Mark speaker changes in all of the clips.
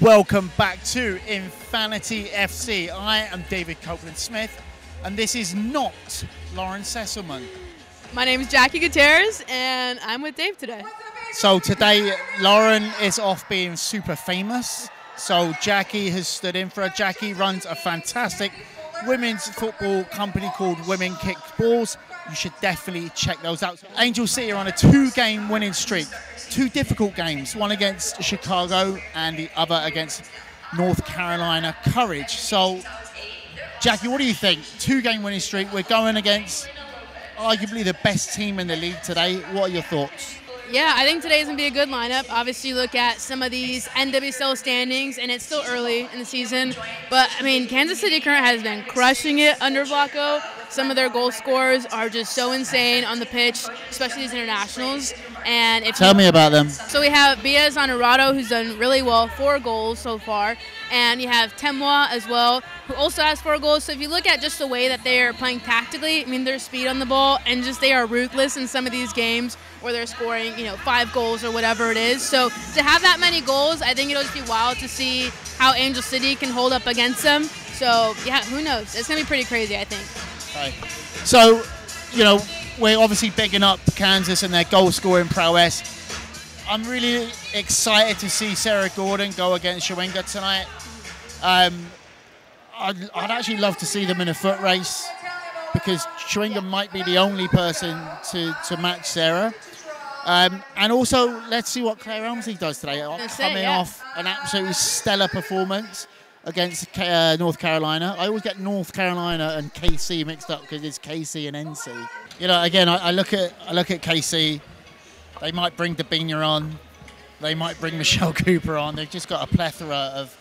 Speaker 1: Welcome back to Infanity FC. I am David Copeland Smith, and this is not Lauren Sesselmann.
Speaker 2: My name is Jackie Gutierrez, and I'm with Dave today.
Speaker 1: So today, Lauren is off being super famous. So Jackie has stood in for her. Jackie runs a fantastic women's football company called Women Kick Balls. You should definitely check those out. Angel City are on a two-game winning streak. Two difficult games, one against Chicago and the other against North Carolina Courage. So, Jackie, what do you think? Two-game winning streak. We're going against arguably the best team in the league today. What are your thoughts?
Speaker 2: Yeah, I think today's gonna be a good lineup. Obviously, you look at some of these NWSL standings, and it's still early in the season. But I mean, Kansas City Current has been crushing it under Vlatko. Some of their goal scorers are just so insane on the pitch, especially these internationals. And if
Speaker 1: Tell
Speaker 2: you,
Speaker 1: me about them.
Speaker 2: So we have Bia Zaneratto, who's done really well, four goals so far. And you have Temwa as well, who also has four goals. So if you look at just the way that they are playing tactically, I mean, their speed on the ball, and just they are ruthless in some of these games where they're scoring, you know, five goals or whatever it is. So to have that many goals, I think it'll just be wild to see how Angel City can hold up against them. So yeah, who knows? It's gonna be pretty crazy, I think.
Speaker 1: Okay. So, you know, we're obviously bigging up Kansas and their goal scoring prowess. I'm really excited to see Sarah Gorden go against Chawinga tonight. Um, I'd, I'd actually love to see them in a foot race because Chawinga might be the only person to, to match Sarah. Um, and also, let's see what Claire Emslie does today.
Speaker 2: That's it,
Speaker 1: Coming
Speaker 2: yeah.
Speaker 1: off an absolutely stellar performance against uh, North Carolina. I always get North Carolina and KC mixed up because it's KC and NC. You know, again, I, I look at I look at KC. They might bring Debinha on. They might bring Michelle Cooper on. They've just got a plethora of.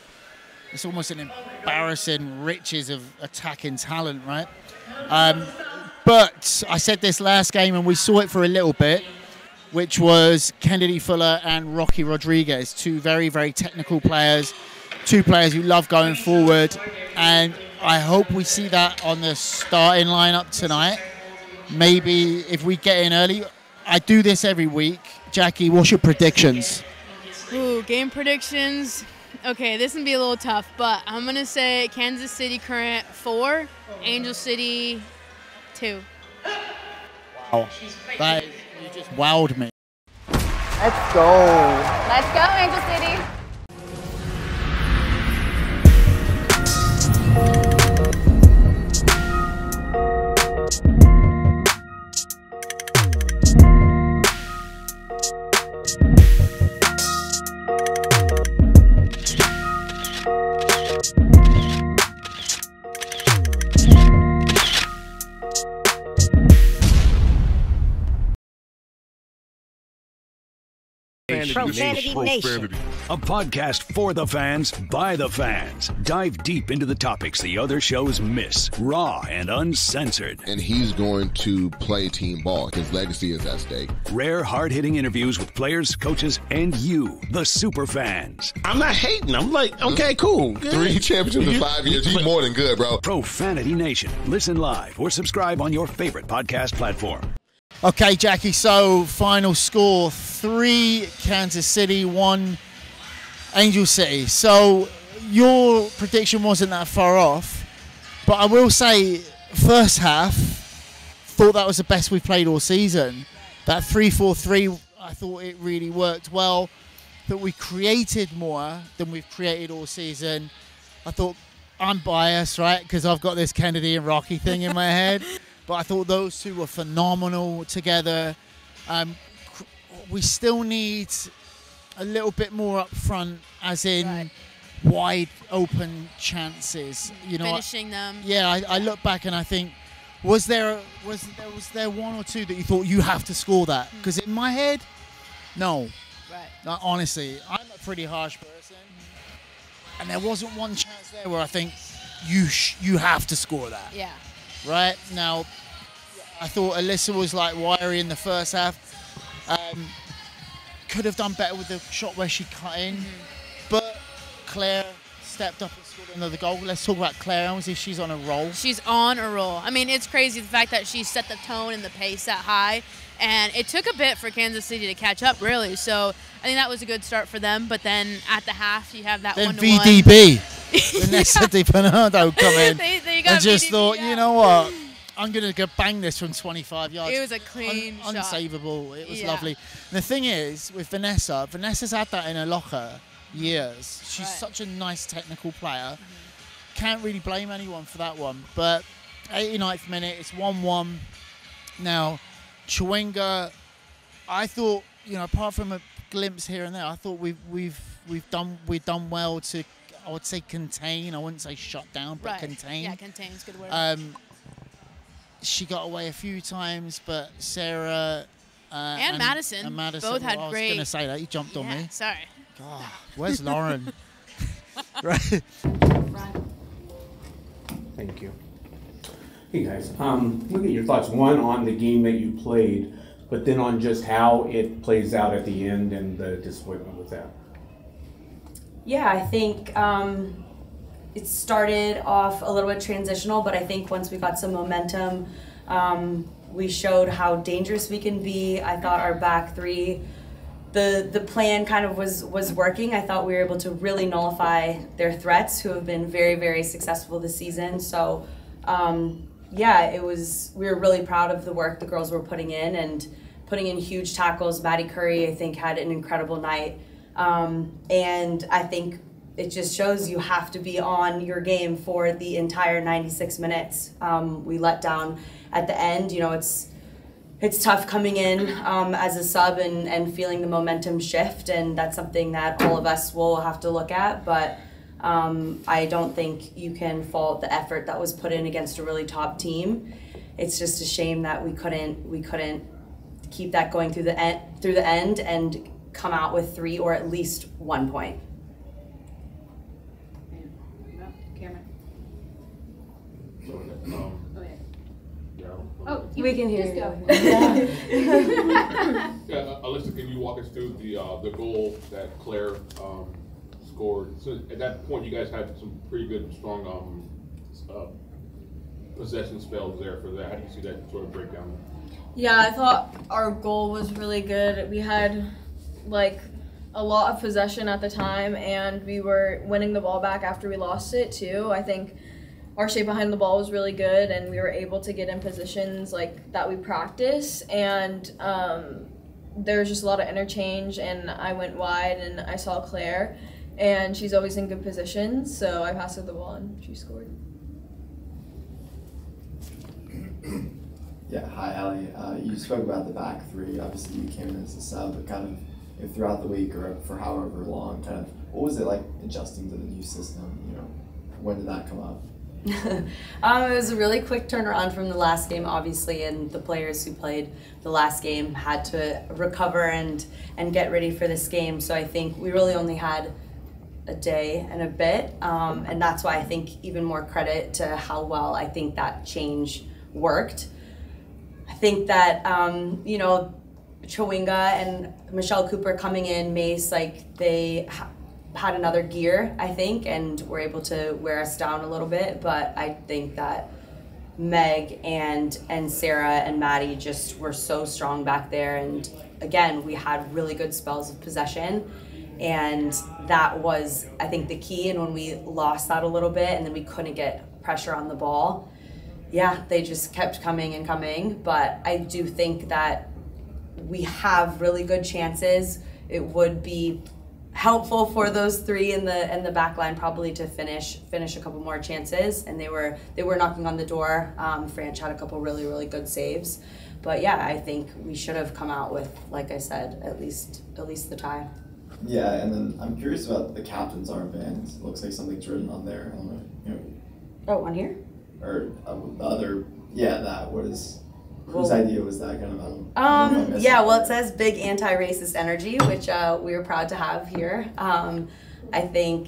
Speaker 1: It's almost an embarrassing riches of attacking talent, right? Um, but I said this last game, and we saw it for a little bit, which was Kennedy Fuller and Rocky Rodriguez, two very, very technical players, two players who love going forward. And I hope we see that on the starting lineup tonight. Maybe if we get in early, I do this every week. Jackie, what's your predictions?
Speaker 2: Ooh, game predictions. Okay, this can be a little tough, but I'm gonna say Kansas City Current four, Angel City two.
Speaker 1: Wow. That, you just wowed me.
Speaker 3: Let's go.
Speaker 4: Let's go, Angel City.
Speaker 5: Profanity Nation. A podcast for the fans, by the fans. Dive deep into the topics the other shows miss, raw and uncensored.
Speaker 6: and he's going to play team ball. His legacy is at stake.
Speaker 5: Rare, hard hitting interviews with players, coaches, and you, the super fans.
Speaker 7: I'm not hating. I'm like, okay, cool. good.
Speaker 6: Three championships in five years. He's more than good, bro.
Speaker 5: Profanity Nation. Listen live or subscribe on your favorite podcast platform.
Speaker 1: Okay, Jackie. So final score: three Kansas City, one Angel City. So your prediction wasn't that far off, but I will say, first half, thought that was the best we've played all season. That three-four-three, I thought it really worked well. That we created more than we've created all season. I thought I'm biased, right? Because I've got this Kennedy and Rocky thing in my head. But I thought those two were phenomenal together. Um, we still need a little bit more up front, as in
Speaker 2: Right.
Speaker 1: wide open chances. You know, I-
Speaker 2: Finishing them.
Speaker 1: yeah, I, I look back and I think, was there was there was there one or two that you thought you have to score that? Because in my head, no.
Speaker 2: Right.
Speaker 1: Like, honestly, I'm a pretty harsh person, and there wasn't one chance there where I think you sh- you have to score that.
Speaker 2: Yeah.
Speaker 1: Right now, I thought Alyssa was like wiry in the first half. Um, could have done better with the shot where she cut in, but Claire stepped up and scored another goal. Let's talk about Claire Emslie. She's on a roll.
Speaker 2: She's on a roll. I mean, it's crazy the fact that she set the tone and the pace that high. And it took a bit for Kansas City to catch up, really. So I think that was a good start for them. But then at the half, you have that
Speaker 1: Then
Speaker 2: one.
Speaker 1: VDB, Vanessa Di Bernardo come in
Speaker 2: They- they
Speaker 1: and just
Speaker 2: VDB,
Speaker 1: thought,
Speaker 2: yeah.
Speaker 1: you know what? I'm going to go bang this from 25 yards.
Speaker 2: It was a clean
Speaker 1: Un-
Speaker 2: shot.
Speaker 1: unsavable. It was
Speaker 2: Yeah.
Speaker 1: lovely. The thing is, with Vanessa, Vanessa's had that in her locker years. She's
Speaker 2: Right. Mm-hmm.
Speaker 1: such a nice technical player. Can't really blame anyone for that one. But 89th minute, it's 1 1. Now, Chawinga, I thought, you know, apart from a glimpse here and there, I thought we've we've we've done we've done well to, I would say contain. I wouldn't say shut down, but
Speaker 2: Right.
Speaker 1: contain.
Speaker 2: Yeah, contains good word.
Speaker 1: Um, she got away a few times, but Sarah uh, and,
Speaker 2: Madison
Speaker 1: and Madison
Speaker 2: both had
Speaker 1: I was
Speaker 2: great-
Speaker 1: going to say that you jumped on me.
Speaker 2: sorry.
Speaker 1: God, where's Lauren? right.
Speaker 8: Thank you. Hey guys, um, look at your thoughts. One on the game that you played, but then on just how it plays out at the end and the disappointment with that.
Speaker 9: Yeah, I think um, it started off a little bit transitional, but I think once we got some momentum, um, we showed how dangerous we can be. I thought our back three, the the plan kind of was was working. I thought we were able to really nullify their threats, who have been very very successful this season. So. Um, yeah, it was. We were really proud of the work the girls were putting in and putting in huge tackles. Maddie Curry, I think, had an incredible night. Um, and I think it just shows you have to be on your game for the entire 96 minutes. Um, we let down at the end. You know, it's it's tough coming in um, as a sub and, and feeling the momentum shift, and that's something that all of us will have to look at. But um, I don't think you can fault the effort that was put in against a really top team. It's just a shame that we couldn't we couldn't keep that going through the end through the end and come out with three or at least one point.
Speaker 7: Um,
Speaker 4: Oh, yeah.
Speaker 7: yeah.
Speaker 4: Oh,
Speaker 9: We can hear
Speaker 4: just
Speaker 9: you.
Speaker 4: go.
Speaker 7: Yeah, uh, Alyssa, can you walk us through the uh, the goal that Claire um, scored? So at that point, you guys had some pretty good, strong um, uh, possession spells there for that. How do you see that sort of breakdown?
Speaker 10: Yeah, I thought our goal was really good. We had like a lot of possession at the time, and we were winning the ball back after we lost it too. I think our shape behind the ball was really good, and we were able to get in positions like that we practice. And um, there was just a lot of interchange, and I went wide, and I saw Claire, and she's always in good positions. So I passed her the ball, and she scored.
Speaker 11: Yeah, hi Ali. Uh, you spoke about the back three. Obviously, you came in as a sub, but kind of know, throughout the week or for however long, kind of what was it like adjusting to the new system? You know, when did that come up?
Speaker 9: um, it was a really quick turnaround from the last game, obviously, and the players who played the last game had to recover and and get ready for this game. So I think we really only had a day and a bit, um, and that's why I think even more credit to how well I think that change worked. I think that um, you know Chawinga and Michelle Cooper coming in, Mace, like they had another gear, I think, and were able to wear us down a little bit. But I think that Meg and and Sarah and Maddie just were so strong back there, and again, we had really good spells of possession. And that was, I think, the key. And when we lost that a little bit, and then we couldn't get pressure on the ball, yeah, they just kept coming and coming. But I do think that we have really good chances. It would be helpful for those three in the in the back line probably to finish finish a couple more chances. And they were they were knocking on the door. Um, Franch had a couple really really good saves. But yeah, I think we should have come out with, like I said, at least at least the tie.
Speaker 11: Yeah, and then I'm curious about the captain's armband. It looks like something's written on there. I don't know, you know,
Speaker 9: Oh, on here?
Speaker 11: or uh, the other. Yeah, that. What is? Whose
Speaker 9: Well-
Speaker 11: idea was that? Kind of. I don't, I don't know if I
Speaker 9: Um, yeah, well, it says big anti-racist energy, which uh, we are proud to have here. Um, I think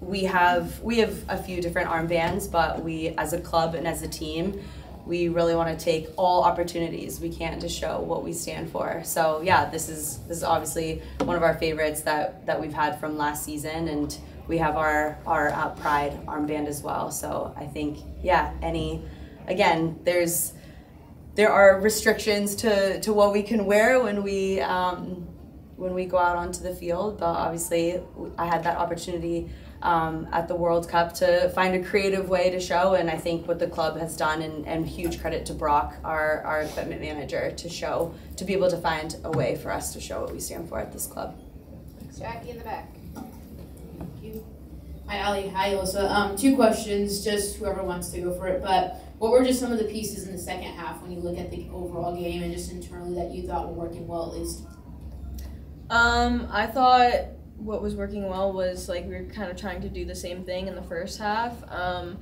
Speaker 9: we have we have a few different armbands, but we, as a club and as a team, we really want to take all opportunities we can to show what we stand for. So yeah, this is this is obviously one of our favorites that that we've had from last season, and we have our our uh, pride armband as well. So I think yeah, any again, there's there are restrictions to, to what we can wear when we um, when we go out onto the field. But obviously, I had that opportunity um, at the World Cup to find a creative way to show, and I think what the club has done, and, and huge credit to Brock, our, our equipment manager, to show to be able to find a way for us to show what we stand for at this club.
Speaker 12: Jackie in the back. Thank you. Hi, Ali. Hi, Alyssa. Um, two questions, just whoever wants to go for it. But what were just some of the pieces in the second half when you look at the overall game and just internally that you thought were working well at least?
Speaker 10: Um, I thought what was working well was like we were kind of trying to do the same thing in the first half. Um,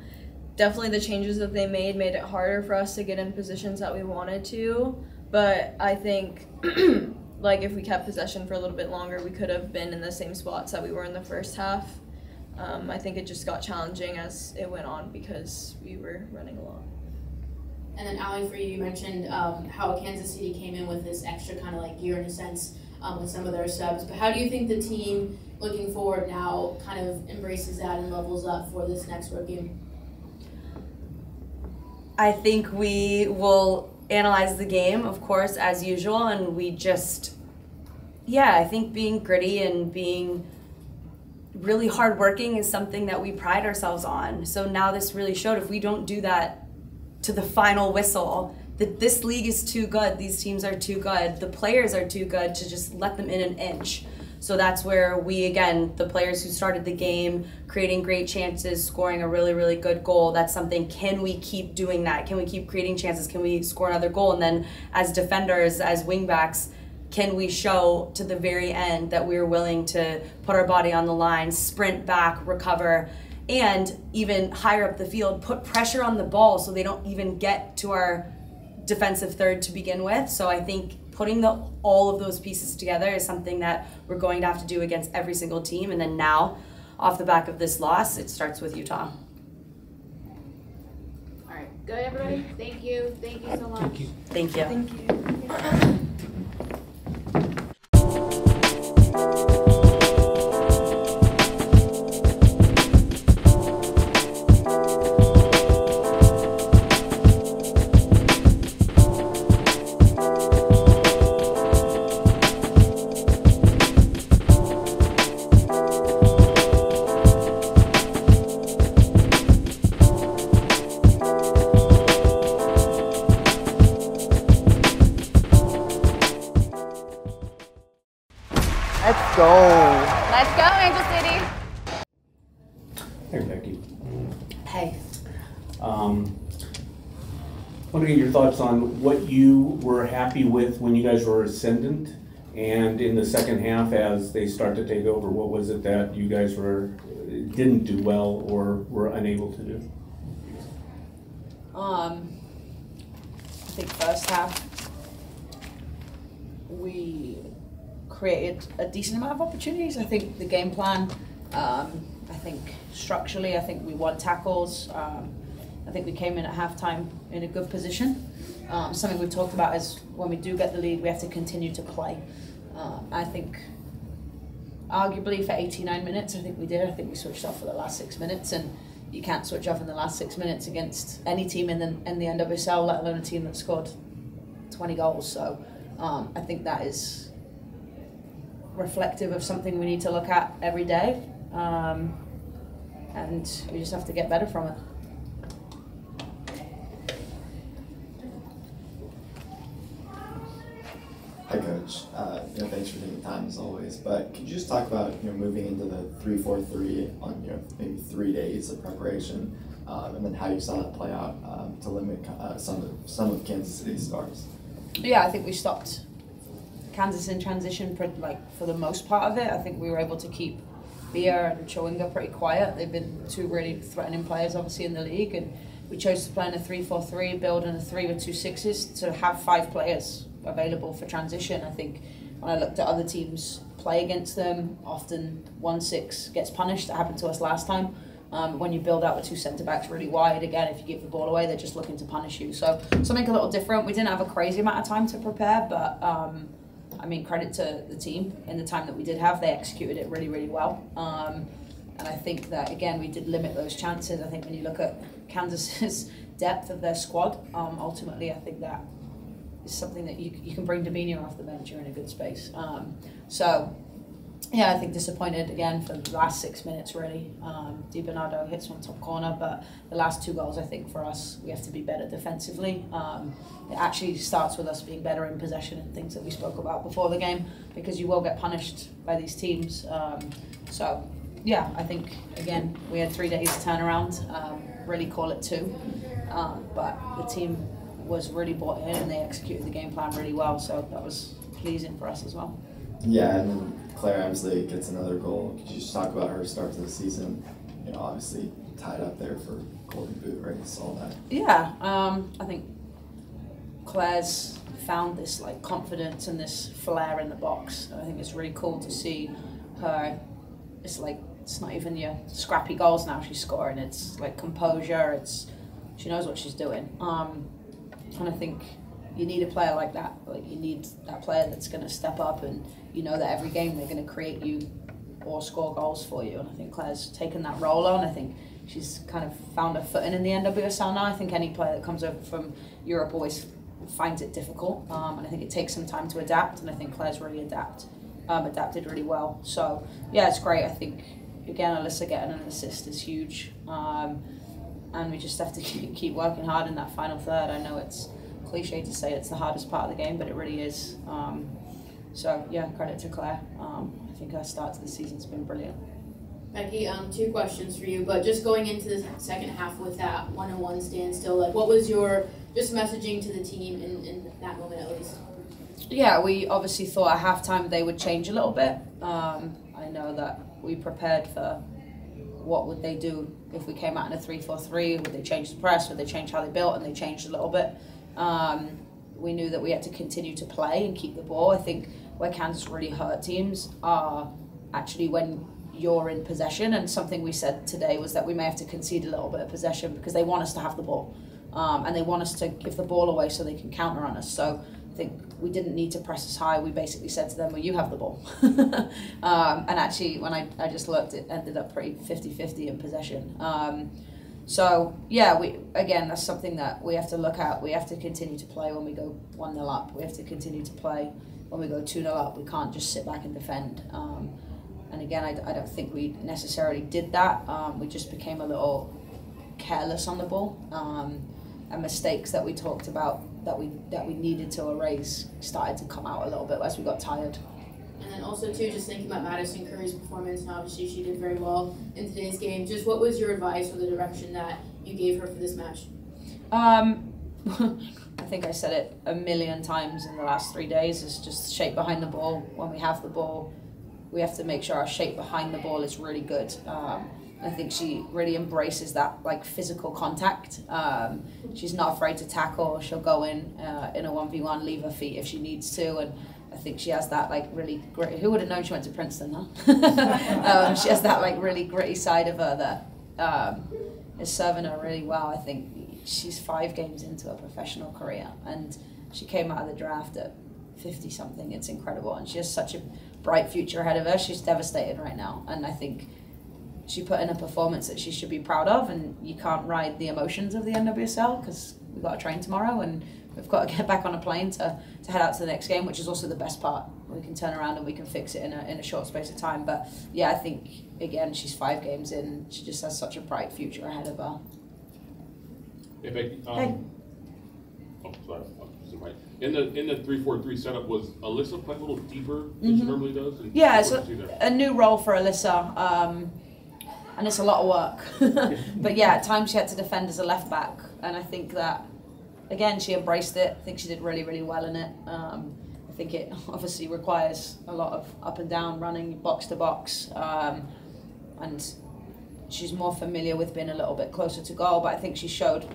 Speaker 10: definitely the changes that they made made it harder for us to get in positions that we wanted to. But I think like if we kept possession for a little bit longer, we could have been in the same spots that we were in the first half. Um, I think it just got challenging as it went on because we were running along.
Speaker 12: And then Ali, for you, you mentioned um, how Kansas City came in with this extra kind of like gear in a sense um, with some of their subs. But how do you think the team, looking forward now, kind of embraces that and levels up for this next road game?
Speaker 9: I think we will analyze the game, of course, as usual, and we just, yeah, I think being gritty and being really hardworking is something that we pride ourselves on. So now this really showed if we don't do that to the final whistle, that this league is too good, these teams are too good, the players are too good to just let them in an inch. So that's where we, again, the players who started the game, creating great chances, scoring a really, really good goal, that's something. Can we keep doing that? Can we keep creating chances? Can we score another goal? And then as defenders, as wingbacks, can we show to the very end that we're willing to put our body on the line, sprint back, recover, and even higher up the field, put pressure on the ball so they don't even get to our defensive third to begin with. So I think putting the all of those pieces together is something that we're going to have to do against every single team. And then now, off the back of this loss, it starts with Utah.
Speaker 12: All right, good everybody. Thank you. Thank you so much. Thank you.
Speaker 9: Thank you.
Speaker 10: Thank you.
Speaker 3: Let's go.
Speaker 13: Let's go, Angel City.
Speaker 8: Hey, Becky.
Speaker 9: Hey.
Speaker 8: Um, I want to get your thoughts on what you were happy with when you guys were ascendant, and in the second half as they start to take over. What was it that you guys were didn't do well or were unable to do?
Speaker 14: Um, I think first half we created a decent amount of opportunities. I think the game plan, um, I think structurally, I think we won tackles. Um, I think we came in at halftime in a good position. Um, something we've talked about is when we do get the lead, we have to continue to play. Um, I think, arguably, for 89 minutes, I think we did. I think we switched off for the last six minutes, and you can't switch off in the last six minutes against any team in the in the NWSL, let alone a team that scored 20 goals. So um, I think that is reflective of something we need to look at every day, um, and we just have to get better from it.
Speaker 11: Hi, Coach. Uh, you know, thanks for taking time as always. But could you just talk about you know moving into the three four three on you know maybe three days of preparation, um, and then how you saw that play out um, to limit uh, some of some of Kansas City's stars.
Speaker 14: Yeah, I think we stopped Kansas in transition for like for the most part of it. I think we were able to keep Bia and Chawinga pretty quiet. They've been two really threatening players, obviously, in the league, and we chose to play in a 3-4-3, build in a three with two sixes to have five players available for transition. I think when I looked at other teams play against them, often one six gets punished. That happened to us last time. Um, when you build out with two centre backs really wide, again, if you give the ball away, they're just looking to punish you. So something a little different. We didn't have a crazy amount of time to prepare, but um, I mean, credit to the team in the time that we did have. They executed it really, really well. Um, and I think that again we did limit those chances. I think when you look at Kansas's depth of their squad, um, ultimately I think that is something that you, you can bring Debinha off the bench. You're in a good space. Um, so yeah, I think disappointed again for the last six minutes really. Um, Di Bernardo hits one top corner, but the last two goals I think for us we have to be better defensively. Um, it actually starts with us being better in possession and things that we spoke about before the game because you will get punished by these teams. Um, so yeah, I think again we had three days to turnaround. Um, really call it two, um, but the team was really bought in and they executed the game plan really well. So that was pleasing for us as well.
Speaker 11: Yeah, and Claire Emslie gets another goal. Could you just talk about her start to the season? You know, obviously tied up there for Golden Boot, race, all that.
Speaker 14: Yeah, um, I think Claire's found this like confidence and this flair in the box. I think it's really cool to see her. It's like it's not even your scrappy goals now she's scoring. It's like composure. It's she knows what she's doing. Um, and I think you need a player like that. Like you need that player that's going to step up, and you know that every game they're going to create you or score goals for you. And I think Claire's taken that role on. I think she's kind of found her footing in the NWSL now. I think any player that comes over from Europe always finds it difficult, um, and I think it takes some time to adapt. And I think Claire's really adapt, um, adapted really well. So yeah, it's great. I think again, Alyssa getting an assist is huge. Um, and we just have to keep working hard in that final third. I know it's cliche to say it's the hardest part of the game, but it really is. Um, so yeah, credit to Claire. Um, I think her start to the season's been brilliant.
Speaker 12: Becky, um, two questions for you, but just going into the second half with that one-on-one standstill, like what was your just messaging to the team in, in that moment at least?
Speaker 14: Yeah, we obviously thought at halftime they would change a little bit. Um, I know that we prepared for what would they do if we came out in a 3-4-3 would they change the press would they change how they built and they changed a little bit um, we knew that we had to continue to play and keep the ball i think where kansas really hurt teams are actually when you're in possession and something we said today was that we may have to concede a little bit of possession because they want us to have the ball um, and they want us to give the ball away so they can counter on us so I think we didn't need to press as high. We basically said to them, well, you have the ball. um, and actually, when I, I just looked, it ended up pretty 50-50 in possession. Um, so, yeah, we again, that's something that we have to look at. We have to continue to play when we go 1-0 up. We have to continue to play when we go 2-0 up. We can't just sit back and defend. Um, and again, I, I don't think we necessarily did that. Um, we just became a little careless on the ball. Um, and mistakes that we talked about that we that we needed to erase started to come out a little bit as we got tired.
Speaker 12: And then also too, just thinking about Madison Curry's performance, and obviously she did very well in today's game. Just what was your advice or the direction that you gave her for this match?
Speaker 14: Um, I think I said it a million times in the last three days. Is just shape behind the ball. When we have the ball, we have to make sure our shape behind the ball is really good. Um, I think she really embraces that like physical contact. Um, she's not afraid to tackle. She'll go in uh, in a one v one, leave her feet if she needs to, and I think she has that like really great. Who would have known she went to Princeton? Huh? um, she has that like really gritty side of her that um, is serving her really well. I think she's five games into her professional career, and she came out of the draft at fifty something. It's incredible, and she has such a bright future ahead of her. She's devastated right now, and I think she put in a performance that she should be proud of, and you can't ride the emotions of the NWSL because we've got to train tomorrow and we've got to get back on a plane to, to head out to the next game, which is also the best part. We can turn around and we can fix it in a, in a short space of time. But yeah, I think, again, she's five games in. She just has such a bright future ahead of her.
Speaker 7: Hey, Becky. Um,
Speaker 14: Hey.
Speaker 7: Oh, sorry. Oh, this right. In the in the three four three setup, was Alyssa playing a little deeper than she
Speaker 14: Mhm.
Speaker 7: normally does? And
Speaker 14: Yeah, it's
Speaker 7: did
Speaker 14: a, a new role for Alyssa, um, and it's a lot of work. but yeah, at times she had to defend as a left back, and I think that again she embraced it. I think she did really, really well in it. Um, I think it obviously requires a lot of up and down running, box to box, um, and she's more familiar with being a little bit closer to goal. But I think she showed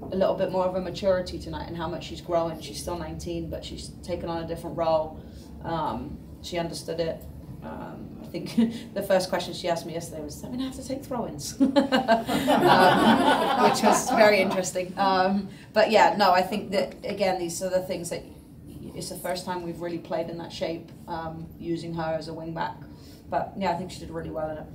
Speaker 14: a little bit more of a maturity tonight and how much she's growing. She's still 19, but she's taken on a different role. Um, she understood it. Um, think the first question she asked me yesterday was, I'm going to have to take throw-ins, um, which was very interesting. Um, but yeah, no, I think that, again, these are the things that it's the first time we've really played in that shape, um, using her as a wing back. But yeah, I think she did really well in it.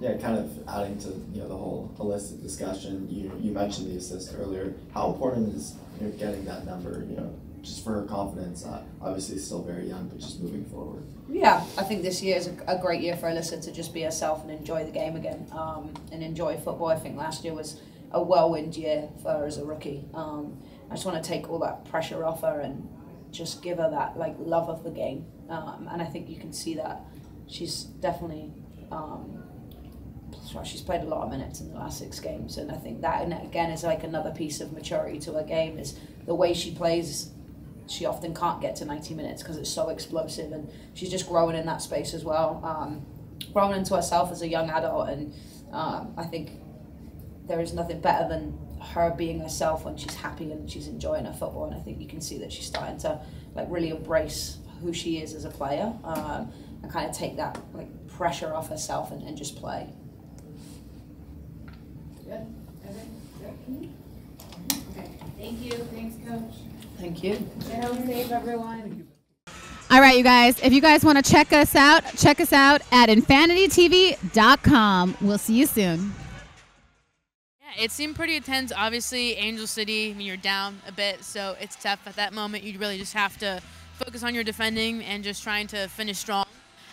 Speaker 11: Yeah, kind of adding to you know the whole holistic discussion. You you mentioned the assist earlier. How important is you know, getting that number? You know, just for her confidence. Uh, obviously, still very young, but just moving forward.
Speaker 14: Yeah, I think this year is a, a great year for Alyssa to just be herself and enjoy the game again um, and enjoy football. I think last year was a whirlwind year for her as a rookie. Um, I just want to take all that pressure off her and just give her that like love of the game. Um, and I think you can see that she's definitely um, she's played a lot of minutes in the last six games, and I think that and again is like another piece of maturity to her game is the way she plays. She often can't get to 90 minutes because it's so explosive, and she's just growing in that space as well, um, growing into herself as a young adult. And um, I think there is nothing better than her being herself when she's happy and she's enjoying her football. And I think you can see that she's starting to like really embrace who she is as a player um, and kind of take that like pressure off herself and, and just play.
Speaker 12: Good. Okay. Okay. Thank you. Thanks, Coach.
Speaker 14: Thank you.
Speaker 12: Stay home safe, everyone.
Speaker 13: All right, you guys. If you guys want to check us out, check us out at infanitytv.com. We'll see you soon.
Speaker 2: Yeah, it seemed pretty intense. Obviously, Angel City, I mean, you're down a bit, so it's tough at that moment. You really just have to focus on your defending and just trying to finish strong.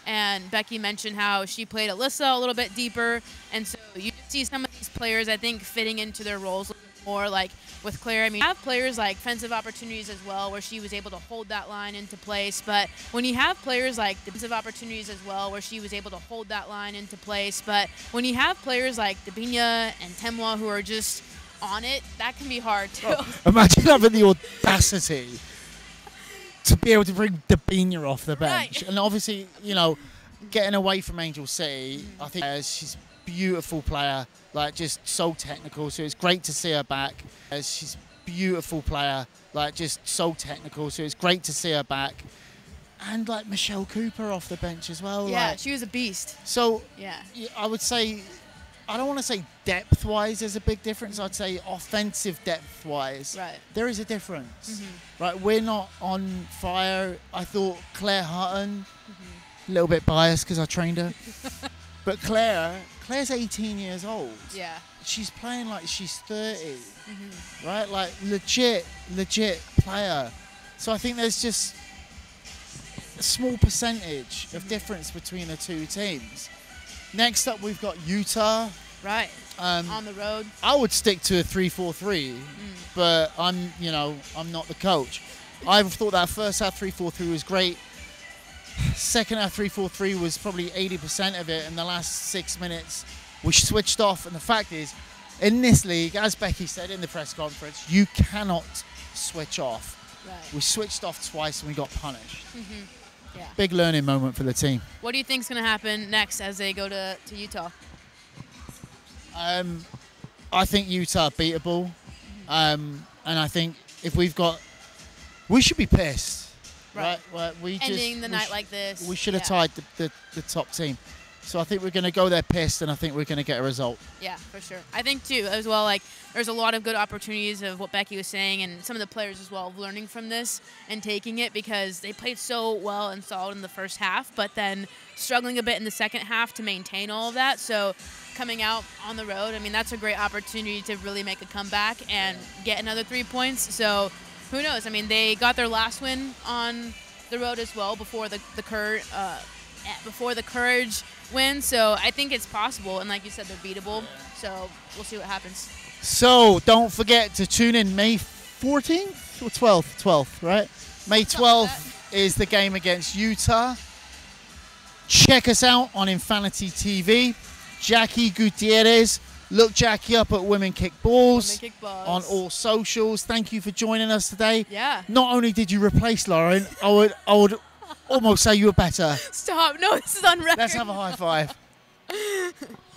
Speaker 2: And Becky mentioned how she played Alyssa a little bit deeper, and so you see some of these players, I think, fitting into their roles a little bit more. Like with Claire, I mean, you have players like offensive opportunities as well, where she was able to hold that line into place. But when you have players like defensive opportunities as well, where she was able to hold that line into place. But when you have players like Debinha and Temwa who are just on it, that can be hard too.
Speaker 1: Imagine having the audacity to be able to bring Debinha off the bench, and obviously, you know, getting away from Angel City, I think uh, she's a beautiful player, like just so technical. So it's great to see her back. Uh, she's a beautiful player, like just so technical. So it's great to see her back. And like Michelle Cooper off the bench as well.
Speaker 2: yeah,
Speaker 1: like-
Speaker 2: she was a beast.
Speaker 1: so
Speaker 2: Yeah.
Speaker 1: I would say, I don't want to say depth wise there's a big difference. I'd say offensive depth wise,
Speaker 2: Right.
Speaker 1: there is a difference.
Speaker 2: Mhm.
Speaker 1: Right, we're not on fire. I thought Claire Hutton, a little bit biased because I trained her, but Claire, Claire's 18 years old.
Speaker 2: Yeah.
Speaker 1: She's playing like she's 30,
Speaker 2: Mhm.
Speaker 1: right? Like legit, legit player. So I think there's just a small percentage of difference between the two teams. Next up, we've got Utah.
Speaker 2: Right.
Speaker 1: Um,
Speaker 2: On the road.
Speaker 1: I would stick to a 3-4-3, but I'm, you know, I'm not the coach. I thought that first half 3-4-3 was great. Second half 3-4-3 was probably 80% of it, in the last six minutes we switched off. And the fact is, in this league, as Becky said in the press conference, you cannot switch off.
Speaker 2: Right.
Speaker 1: We switched off twice and we got punished.
Speaker 2: hmm Yeah.
Speaker 1: Big learning moment for the team.
Speaker 2: What do you think is going to happen next as they go to, to Utah?
Speaker 1: Um, I think Utah are beatable, um, and I think if we've got, we should be pissed, right?
Speaker 2: Right.
Speaker 1: We just
Speaker 2: Ending the night like this.
Speaker 1: We should have
Speaker 2: yeah.
Speaker 1: tied the, the, the top team, so I think we're going to go there pissed, and I think we're going to get a result.
Speaker 2: Yeah, for sure. I think too as well. Like there's a lot of good opportunities of what Becky was saying, and some of the players as well of learning from this and taking it because they played so well and solid in the first half, but then struggling a bit in the second half to maintain all of that. So coming out on the road, I mean that's a great opportunity to really make a comeback and get another three points. So who knows? I mean they got their last win on the road as well before the the cur- uh, eh, before the courage win. So I think it's possible, and like you said, they're beatable. So we'll see what happens.
Speaker 1: So don't forget to tune in May 14th or 12th, 12th, right? May 12th is the game against Utah. Check us out on Infanity TV. Jackie Gutierrez. Look Jackie up at Women Kick Balls,
Speaker 2: Women Kick Balls.
Speaker 1: on all socials. Thank you for joining us today.
Speaker 2: Yeah.
Speaker 1: Not only did you replace Lauren, I would I would almost say you were better.
Speaker 2: Stop! No, this is on record.
Speaker 1: Let's have a high five.